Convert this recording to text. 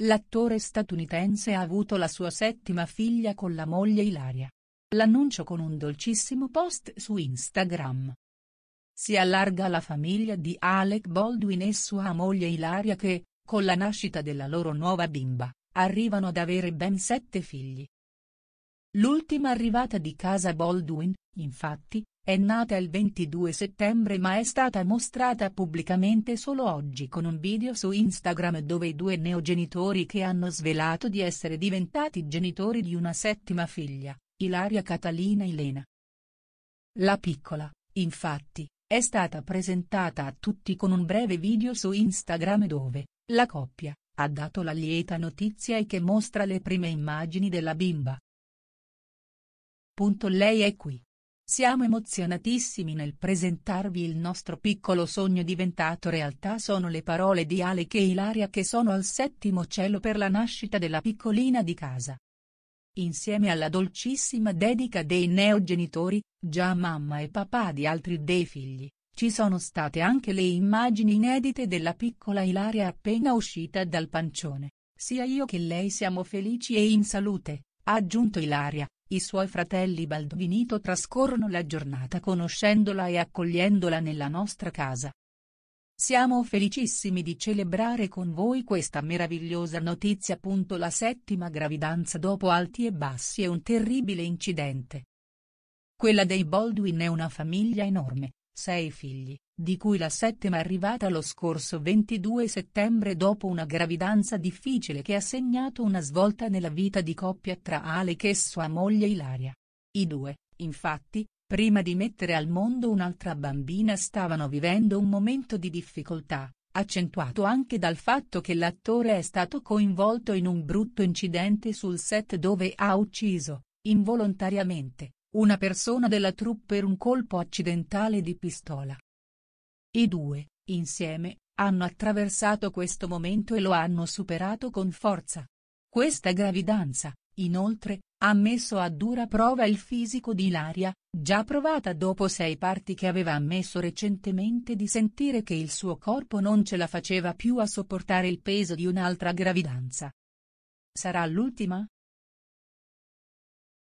l'attore statunitense ha avuto la sua settima figlia con la moglie Ilaria. L'annuncio con un dolcissimo post su Instagram. Si allarga la famiglia di Alec Baldwin e sua moglie Ilaria che, con la nascita della loro nuova bimba, arrivano ad avere ben sette figli. L'ultima arrivata di casa Baldwin, infatti, è nata il 22 settembre ma è stata mostrata pubblicamente solo oggi con un video su Instagram dove i due neogenitori che hanno svelato di essere diventati genitori di una settima figlia, Ilaria Catalina Elena. La piccola, infatti, è stata presentata a tutti con un breve video su Instagram dove, la coppia, ha dato la lieta notizia e che mostra le prime immagini della bimba. Lei è qui. Siamo emozionatissimi nel presentarvi il nostro piccolo sogno diventato realtà sono le parole di Alec e Ilaria che sono al settimo cielo per la nascita della piccolina di casa. Insieme alla dolcissima dedica dei neogenitori, già mamma e papà di altri dei figli, ci sono state anche le immagini inedite della piccola Ilaria appena uscita dal pancione. Sia io che lei siamo felici e in salute, ha aggiunto Ilaria. I suoi fratelli Baldvinito trascorrono la giornata conoscendola e accogliendola nella nostra casa. Siamo felicissimi di celebrare con voi questa meravigliosa notizia. La settima gravidanza dopo alti e bassi è un terribile incidente. Quella dei Baldwin è una famiglia enorme, sei figli, di cui la settima arrivata lo scorso 22 settembre dopo una gravidanza difficile che ha segnato una svolta nella vita di coppia tra Alec e sua moglie Ilaria. I due, infatti, prima di mettere al mondo un'altra bambina stavano vivendo un momento di difficoltà, accentuato anche dal fatto che l'attore è stato coinvolto in un brutto incidente sul set dove ha ucciso, involontariamente, una persona della troupe per un colpo accidentale di pistola. I due, insieme, hanno attraversato questo momento e lo hanno superato con forza. Questa gravidanza, inoltre, ha messo a dura prova il fisico di Ilaria, già provata dopo sei parti che aveva ammesso recentemente di sentire che il suo corpo non ce la faceva più a sopportare il peso di un'altra gravidanza. Sarà l'ultima?